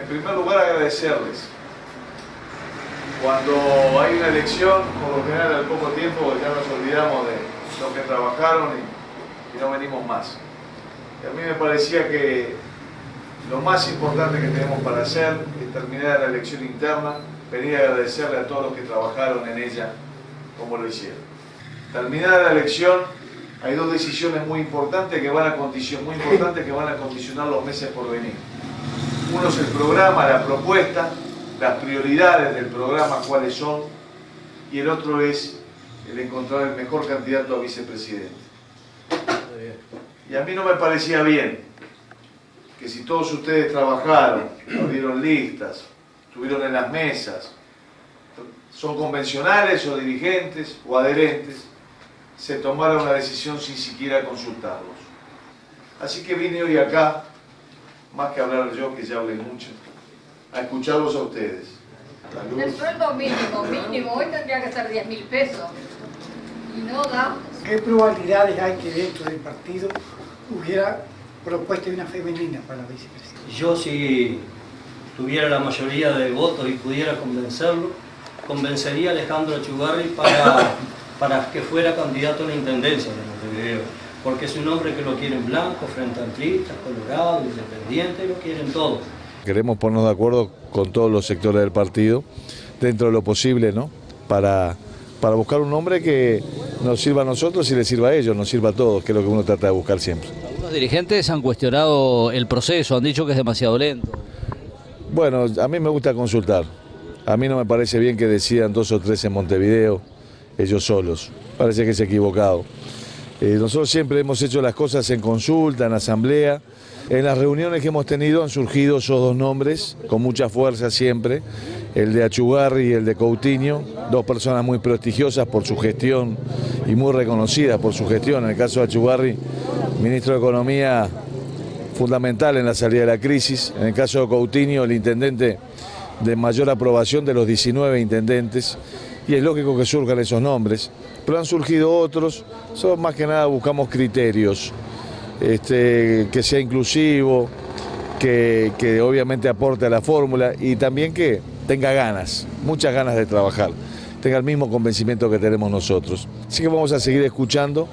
En primer lugar agradecerles. Cuando hay una elección, por lo general al poco tiempo ya nos olvidamos de los que trabajaron y, no venimos más. Y a mí me parecía que lo más importante que tenemos para hacer es terminar la elección interna, venir a agradecerle a todos los que trabajaron en ella como lo hicieron. Terminada la elección, hay dos decisiones muy importantes que van a muy importantes que van a condicionar los meses por venir. Uno es el programa, la propuesta, las prioridades del programa, cuáles son, y el otro es el encontrar el mejor candidato a vicepresidente. Y a mí no me parecía bien que si todos ustedes trabajaron, abrieron listas, estuvieron en las mesas, son convencionales o dirigentes o adherentes, se tomara una decisión sin siquiera consultarlos. Así que vine hoy acá, más que hablar yo, que ya hablé mucho, a escucharlos a ustedes. El sueldo mínimo, mínimo, hoy tendría que ser 10 mil pesos. Y no da. ¿Qué probabilidades hay que dentro del partido hubiera propuesta de una femenina para la vicepresidenta? Yo si tuviera la mayoría de votos y pudiera convencerlo, convencería a Alejandro Chugarri para, para que fuera candidato a la intendencia de Montevideo. Porque es un hombre que lo quieren blanco, frente amplistas, colorado, independiente, lo quieren todos. Queremos ponernos de acuerdo con todos los sectores del partido, dentro de lo posible, ¿no? Para, para buscar un hombre que nos sirva a nosotros y le sirva a ellos, nos sirva a todos, que es lo que uno trata de buscar siempre. Algunos dirigentes han cuestionado el proceso, han dicho que es demasiado lento. Bueno, a mí me gusta consultar. A mí no me parece bien que decidan dos o tres en Montevideo, ellos solos. Parece que es equivocado. Eh, nosotros siempre hemos hecho las cosas en consulta, en asamblea. En las reuniones que hemos tenido han surgido esos dos nombres, con mucha fuerza siempre, el de Achugarri y el de Coutinho, dos personas muy prestigiosas por su gestión y muy reconocidas por su gestión. En el caso de Achugarri, ministro de Economía fundamental en la salida de la crisis. En el caso de Coutinho, el intendente de mayor aprobación de los 19 intendentes. Y es lógico que surjan esos nombres, pero han surgido otros. Son más que nada buscamos criterios, este, que sea inclusivo, que, que obviamente aporte a la fórmula y también que tenga ganas, muchas ganas de trabajar, tenga el mismo convencimiento que tenemos nosotros. Así que vamos a seguir escuchando